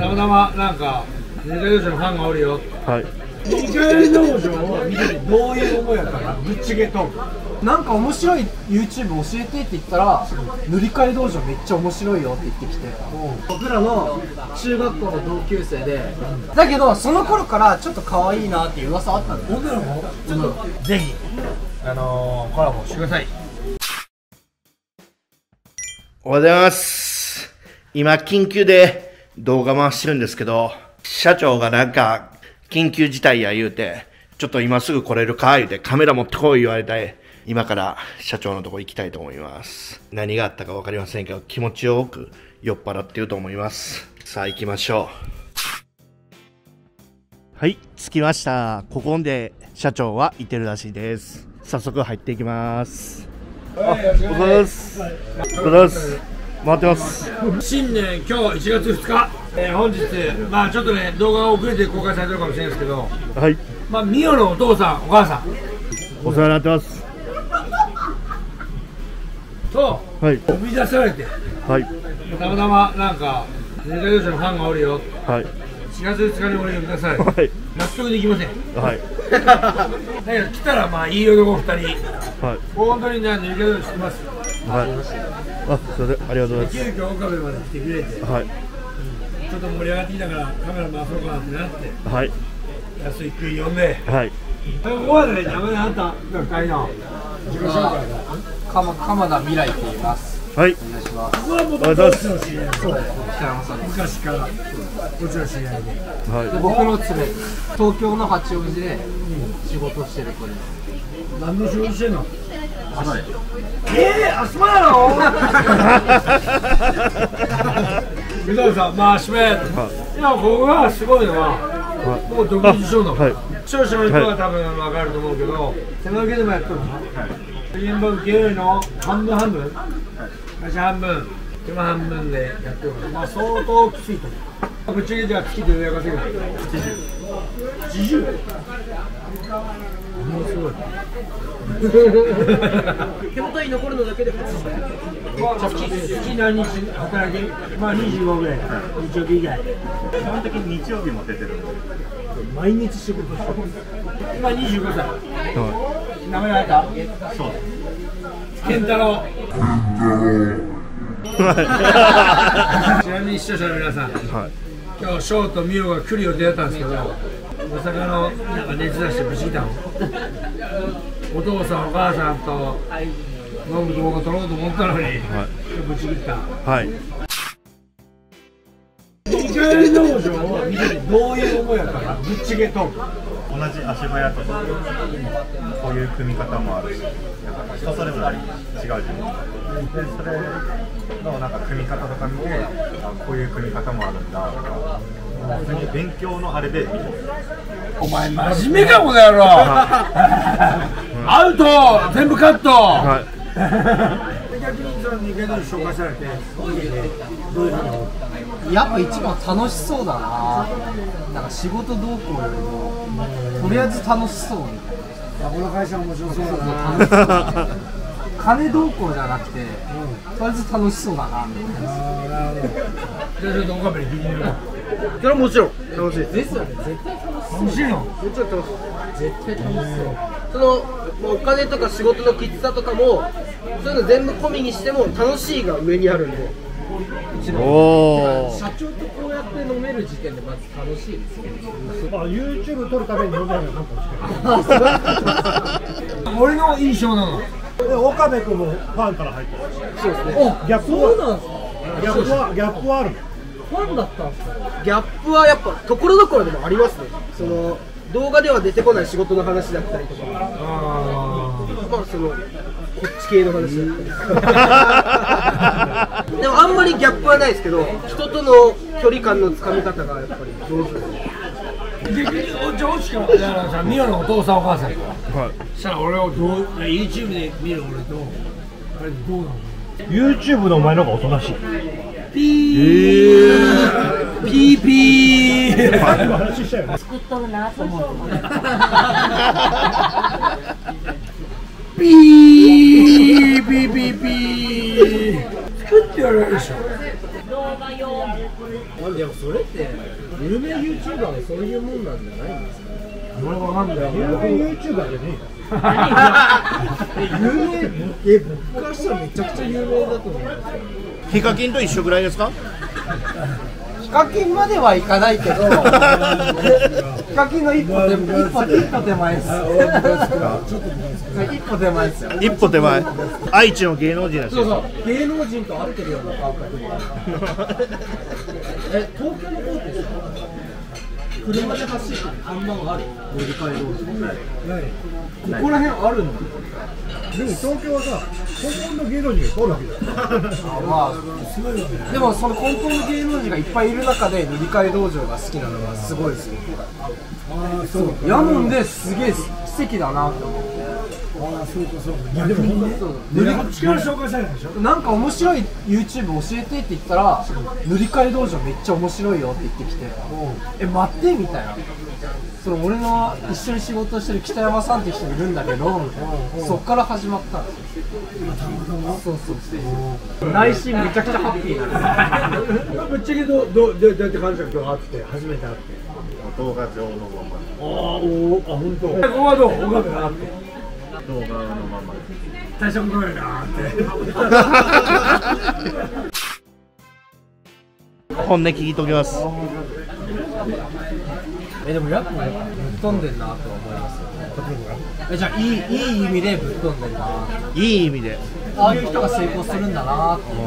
たまたまなんか二階堂のファンがおるよ。はい。二階道場を見ててどういう思いやったかぶっちげとなんか面白い YouTube 教えてって言ったら塗り替え道場めっちゃ面白いよって言ってきて。僕らの中学校の同級生で。だけどその頃からちょっと可愛いなっていう噂あったんだよ女の子ちょっとぜひ。あのー、コラボしてください。おはようございます。今、緊急で動画回してるんですけど、社長がなんか、緊急事態や言うて、ちょっと今すぐ来れるか言うて、カメラ持ってこい言われて、今から社長のとこ行きたいと思います。何があったかわかりませんけど、気持ちよく酔っ払ってると思います。さあ行きましょう。はい、着きました。ここで社長はいてるらしいです。早速入っていきます。あ、お疲れ様です。お疲れ様です。回ってます。新年今日1月2日、えー、本日まあちょっとね動画が遅れて公開されてるかもしれないですけど。はい、まあミオのお父さんお母さん。お世話になってます。とはい、呼び出されて。はい、たまたまなんか二階堂のファンがおるよ。はい、4月2日に俺呼び出されて。はい、納得できません。はい、だけど来たらまあいい男2人。はい、本当にね二階堂知ってますはい。あ、すいません、ありがとうござい急遽岡部まで来てくれてちます。はい、ょっと盛り上がってきたからカメラ回そうかなってなってはい、安井君呼んではい、ここまでね名前あった2人の？自己紹介だ。鎌鎌田未来って言います。はい、お願いします。ここはもともとうちの知り合いそう北山さんです。昔からうちの知り合いで。はい。で。僕の妻東京の八王子で仕事してる子です。何の仕事してんの？えー、あすまやろ水谷さん、まあ、締め、いや、ここがすごいのは、もう独立しようの、はい。視聴者の人は多分分かると思うけど、手の毛でもやってるの、現場受けるの半分半分、会社半分、手間半分でやってるから、まあ、相当きつい。と思う。ぶっちゃけじゃあ月で上稼ぐの80 80? ものすごい。手元に残るのだけでまあ、月何日働き、まあ25ぐらい、はい日曜日以外。基本的に日曜日も出てるんで毎日仕事してる。今25歳。名前何かそう健太郎。ちなみに視聴者の皆さん、はい、今日ショーとミオが来る予定だったんですけど、大阪のなんか熱出してぶち来たの？お父さん、お母さんと飲むとこが取ろうと思ったのに、ぶち切った。はい。二階道場を見ててどういう思いやったか、ぶっちげトーク。同じ足早とこういう組み方もあるし人それぞれ違う自分でそれのなんか組み方とか見てあこういう組み方もあるんだとかもう普通に勉強のあれで見てお前真面目かこの野郎アウト全部カット、はい。逆にその二階堂紹介されて見ててどういうふうに思ったやっぱ一番楽しそうだな。なんか仕事動向よりもとりあえず楽しそう。みたいあこの会社面白そうだなな楽しそう金動向じゃなくてとりあえず楽しそうだなみたいなあーなるほどじゃあちょっと岡部に聞いてみようそれはもちろん楽しいです絶対楽し楽しいのもちろん楽しい絶対楽しそう。そのまあお金とか仕事のきつさとかもそういうの全部込みにしても楽しいが上にあるんで。おー。社長とこうやって飲める時点でまず楽しいですよね。まあ YouTube 撮るために飲んだようなもんかもしれない。俺の印象なの。岡部君もファンから入ってるそうです。ねギャップそうなんですか？ギャップはギャップはあるの？ファンだったんですか？ギャップはやっぱところどころでもありますね。その動画では出てこない仕事の話だったりとか。あまあそのこっち系の話だったり。でもあんまりギャップはないですけど人との距離感のつかみ方がやっぱり上手です。上司からだからさミオのお父さんお母さん。はい。したら俺をどう YouTube で見る俺とあれどうなの？YouTube のお前の方がおとなしいピー。ピー。ピー作っとるなと思う。ピーピーピーピー。作ってやるでしょ動画用でもそれって有名 YouTuber はそうい。うもんなんじゃない。んですか俺わかんない。よ有名 YouTuber じゃねえ有名え僕からしたらめちゃくちゃ有名だと思うんですよヒカキンと一緒ぐらいですか？ヒカキンまではいかないけど ヒカキンの一歩手一歩一歩手前です。一歩手前ですよ。一歩手前。愛知の芸能人らしい。そうそう。芸能人と会ってるような感覚 え東京の方ってさ車で走ってる看板がある。乗り換え道路。ここら辺あるんだえでも東京はさ本物の芸能人が通るわけじゃん。まあでもその根本の芸能人がいっぱいいる中で塗り替え道場が好きなのがすごいですよああそうやもんですげえ奇跡だなって思ってああそうかそうかいやでもほんまに塗りこっちから紹介されないでしょ？なんか面白い YouTube 教えてって言ったら塗り替え道場めっちゃ面白いよって言ってきて。え待ってみたいな。その俺の一緒に仕事してる北山さんって人いるんだけどみたいなそっから始まったんですよ。そうそうそう内心めちゃくちゃハッピーなんですよぶっちゃけどどうどうどうやって感じた今日会って初めて会って。動画上のまま。ああおあ本当。ここはどう岡部が会って動画のまま。大したことないなーって本音聞いときます。えでもやっぱぶっ飛んでんなとは思いますよ。えじゃあいいいい意味でぶっ飛んでんな。いい意味で。ああいう人が成功するんだなってで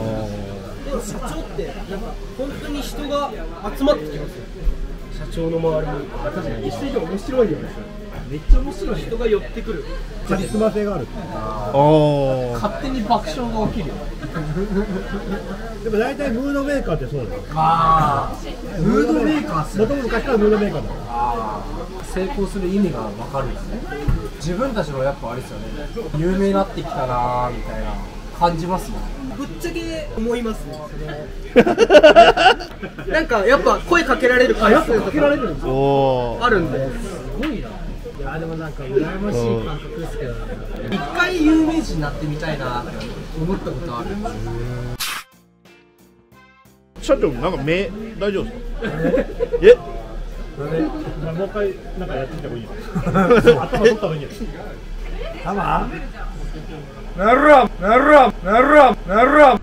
も社長ってなんか本当に人が集まってきますよ。社長の周りに確かに一緒にいて面白いよねめっちゃ面白い人が寄ってくるカリスマ性がある。おお勝手に爆笑が起きるよ。でも大体ムードメーカーってそうなのもまあ。ムードメーカーっすともと昔からムードメーカーだ。成功する意味が分かるんですね。自分たちもやっぱあれですよね。有名になってきたなみたいな感じますもん。ぶっちゃけ思いますね。なんかやっぱ声かけられる回数とかおおあるんで。いやでもなんか羨ましい感覚ですけど一回有名人になってみたいなって思ったことある社長なんか目大丈夫ですかえもう一回なんかやってみてもいいよ頭取った方がいいよたまなるらなるらなるらなるら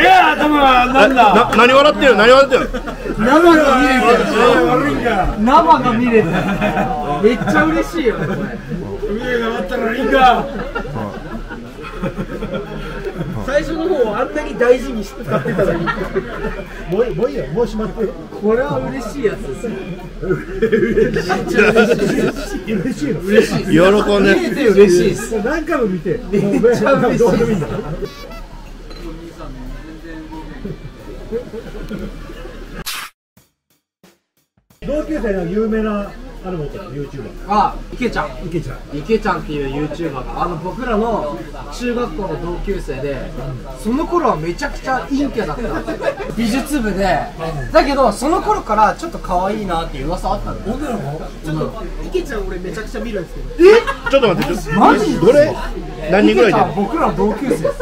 いや頭はなんだな何笑ってる？何笑ってる？生が見れてる。悪いんか生が見れてるめっちゃ嬉しいよ。これ上があったらいいか最初の方あんなに大事に使ってたのに。もうもういいよ。もうしまって。これは嬉しいやつですね嬉しい。の嬉しい喜んで。見れて嬉しいです。何回も見て。めっちゃ嬉しい同級生の有名なあれ持ってる YouTuber あ池ちゃん。池ちゃん。池ちゃんっていう YouTuber が。あの僕らの中学校の同級生でその頃はめちゃくちゃ陰キャだった。美術部で。だけどその頃からちょっと可愛いなっていう噂あったんだよちょっと池ちゃん俺めちゃくちゃ見るんですけど。ちょっと待ってちょマジどれ？何人ぐらい池ちゃんで僕らの同級生ですよ。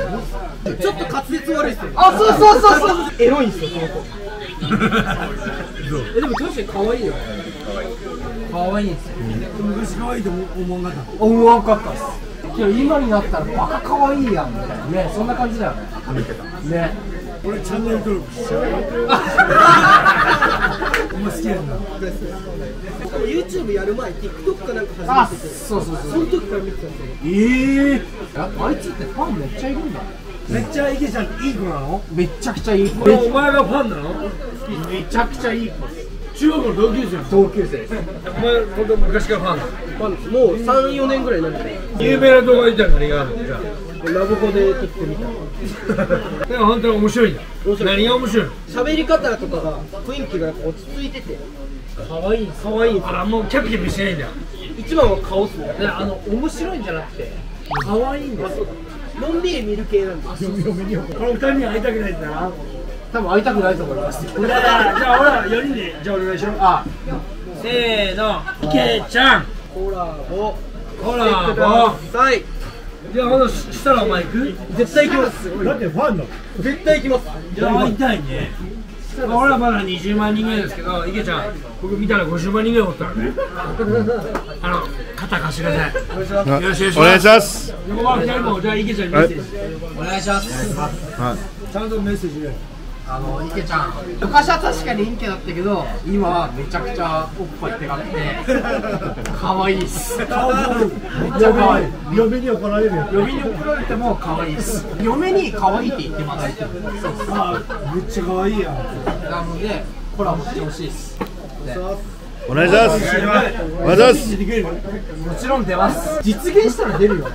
ちょっと滑舌悪いっすよ。あそうそうそうそう。エロいんすよこの子えでも確かに可愛いよ。可愛いん。ですよ昔可愛いと思わなかっ思わんかったっす。けど今になったらバカ可愛いやんみたいな。ねそんな感じだよね。ね。た俺チャンネル登録してる お前好きな。んだ YouTube やる前 TikTok かなんかあ始めてて。そうそうそう。その時から見てたんですよええやっぱあいつってファンめっちゃいるんだめっちゃ池ちゃんいい子なの？めっちゃくちゃいい子。お前がファンなの？めちゃくちゃいい子。です中学の同級生同級生。ですお前本当昔からファンなの？まあもう34年ぐらいなんで。有名な動画見たら何があるのじゃラブコで撮ってみた。あ でも本当に面白いんだ。何が面白いの？喋り方とかが雰囲気が落ち着いてて。可愛い。可愛い。んですよあもうキャピキャピしてないんだ。一番は顔っすね。あの面白いんじゃなくて。可愛いんですよのんびり見る系なんですよこの二人に会いたくないんだな。多分会いたくないと思います。じゃあじゃあ俺ら4人でじゃあお願いしろあ。せーの。池ちゃん。コラボコラボください。じゃあほんとしたらお前行く？絶対行きます。だってファンの絶対行きます。じゃあ会いたいね俺はまだ20万人ぐらいですけど池ちゃん僕見たら50万人ぐらいおったらね。あの肩貸してくださいあよろしくお願いします。お願いします。横川二人もじゃあ池ちゃんにメッセージ。お願い。しますはい。ちゃんとメッセージ入れあの池ちゃん。昔は確かに陰キャだったけど今はめちゃくちゃおっぱいでかくて可愛いっす。めっちゃ可愛い。嫁に怒られるよ嫁に怒られても可愛いっす。嫁に可愛いって言ってますめっちゃ可愛いやん。なのでコラボしてほしいっすお願いします。お願いします。もちろん出ます。実現したら出るよ。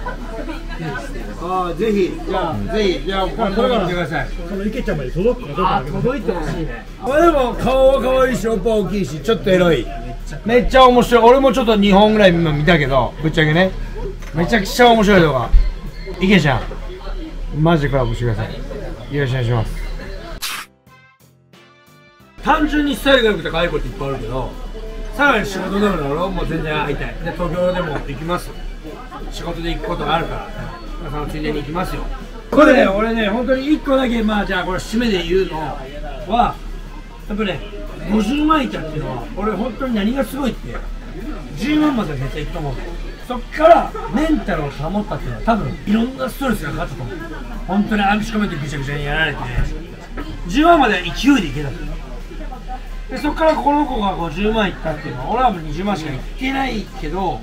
ああぜひ。じゃあぜひ。じゃあこれから見てください。その池ちゃんまで届くかどうか届いてほしいねまあでも顔は可愛いしおっぱい大きいしちょっとエロい。めっちゃ面白い。俺もちょっと2本ぐらい今見たけどぶっちゃけね。めちゃくちゃ面白い動画。池ちゃん。マジでコラボしてください。よろしくお願いします。単純にスタイルが良くて可愛い子っていっぱいあるけどさらに仕事でもだろもう全然会いたい。で東京でも行きます。仕事で行くことがあるから。そのついでに行きますよ。これね俺ね本当に1個だけまあじゃあこれ締めで言うのはやっぱね50万いたっていうのは俺本当に何がすごいって10万までは絶対いくと思う。そっからメンタルを保ったっていうのは多分いろんなストレスがかかったと思う。本当にアンチコメントぐちゃぐちゃにやられて10万までは勢いでいけたでそこからこの子が50万いったっていうのは俺はもう20万しかいってないけど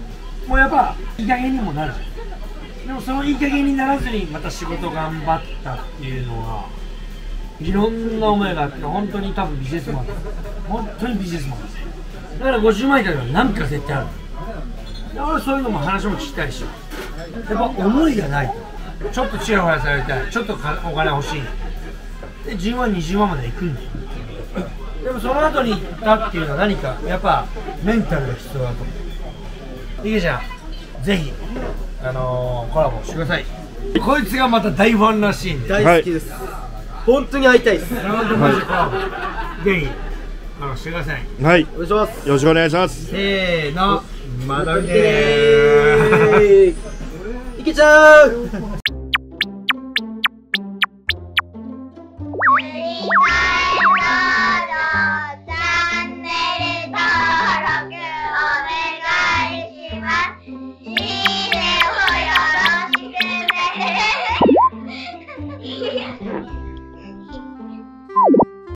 もうやっぱいい加減にもなる。じゃんでもそのいい加減にならずにまた仕事頑張ったっていうのはいろんな思いがあって本当に多分ビジネスマンです本当にビジネスマンですだから50万以下では何か絶対ある。で俺そういうのも話も聞きたいし。やっぱ思いがない。とちょっとちやほやされたい。ちょっとお金欲しい。で10万20万まで行くんだよ。でもその後に行ったっていうのは何かやっぱメンタルが必要だと。思ういけちゃん。ぜひあのー、コラボしてください。こいつがまた大ファンらしいんで。大好きです、本当に会いたいです。なのでマジコラボぜひあのしてください。はい。お願いします。よろしくお願いします。せーの。また見てえー、いけちゃう